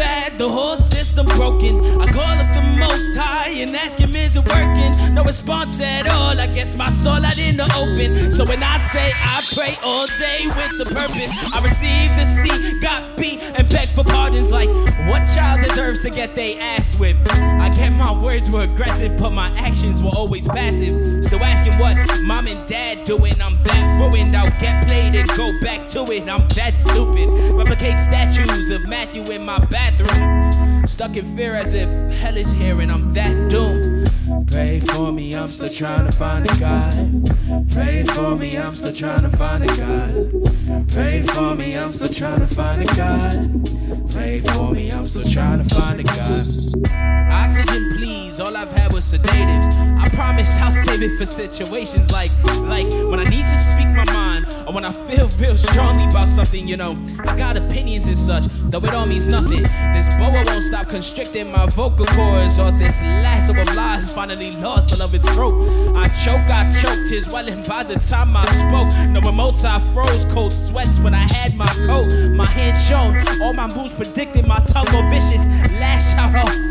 bad, the whole system broken. I call up the most high and ask him, is it working? No response at all. I guess my soul out in the open. So when I say I pray all day with the purpose, I receive the C, got beat, and beg for pardons. Like, what child deserves to get their ass whipped? I get my words were aggressive, but my actions were always passive. Still asking what mom and dad doing. I'm that ruined. I'll get played and go back to it. I'm that stupid. Replicate of Matthew in my bathroom. Stuck in fear as if hell is here and I'm that doomed. Pray for me, I'm still trying to find a God. Pray for me, I'm still trying to find a God. Pray for me, I'm still trying to find a God. Pray for me, I'm still trying to find a God. Oxygen. All I've had was sedatives. I promise I'll save it for situations like, like when I need to speak my mind or when I feel real strongly about something. You know, I got opinions and such, though it all means nothing. This boa won't stop constricting my vocal cords, or this lasso of lies finally lost all of its rope. I choke, I choked his welling by the time I spoke. No remotes, I froze cold sweats when I had my coat. My hand shown, all my moves predicted, my tongue more vicious. Lash out.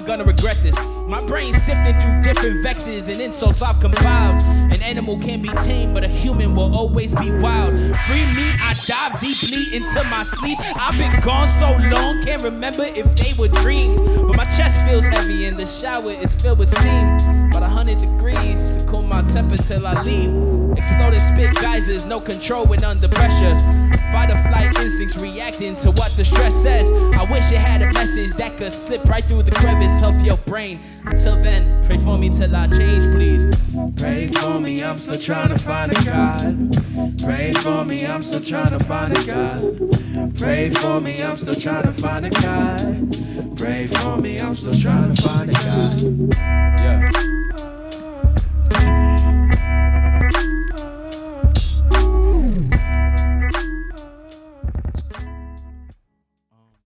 I'm gonna regret this. My brain sifting through different vexes and insults I've compiled. An animal can be tamed, but a human will always be wild. Free me, I dive deeply into my sleep. I've been gone so long, can't remember if they were dreams. But my chest feels heavy and the shower is filled with steam. About a hundred degrees to cool my temper till I leave. Exploding spit geysers, no control when under pressure. Fight or flight instincts reacting to what the stress says. I wish it had a message that could slip right through the crevice of your brain. Until then, pray for me till I change, please. Pray for me, I'm still trying to find a God. Pray for me, I'm still trying to find a God. Pray for me, I'm still trying to find a God. Pray for me, I'm still trying to find a God. Yeah.